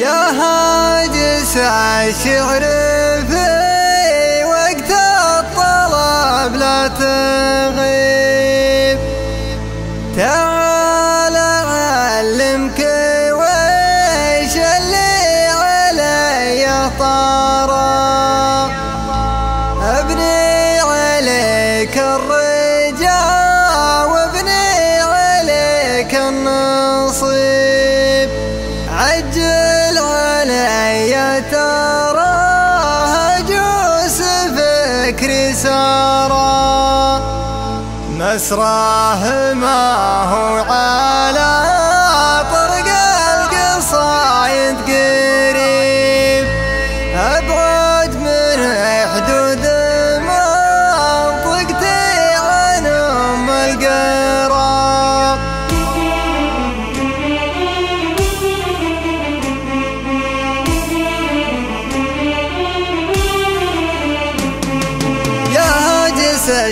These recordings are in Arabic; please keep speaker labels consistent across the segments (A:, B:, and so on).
A: يا هاجس عالشعر في وقت الطلب لا تنسى الورى مسراه ما هو على طرق القصايد قريب. أبغى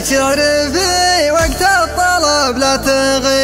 A: شرفي وقت الطلب لا تغيب.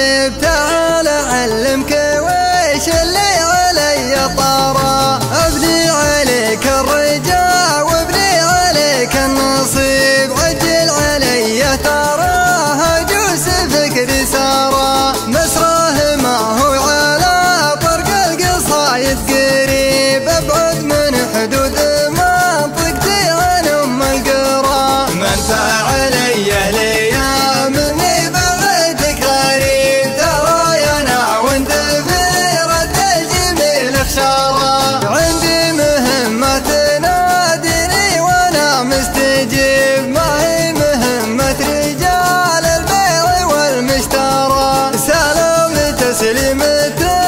A: 그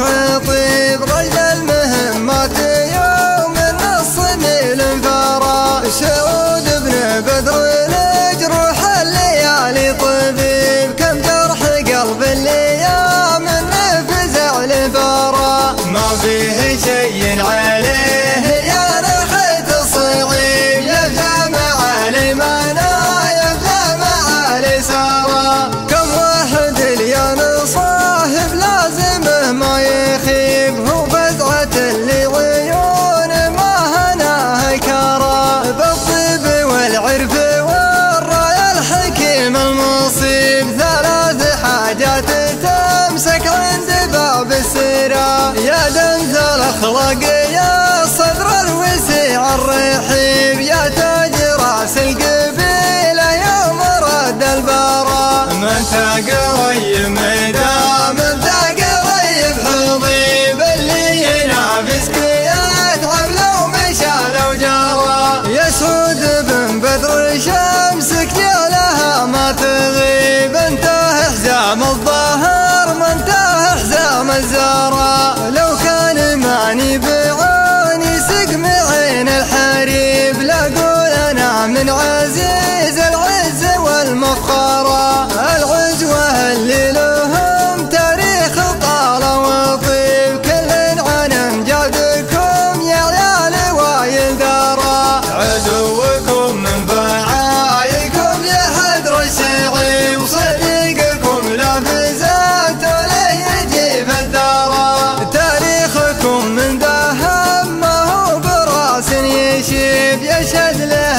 A: خاطر أخلاقي يا i yaşadılar.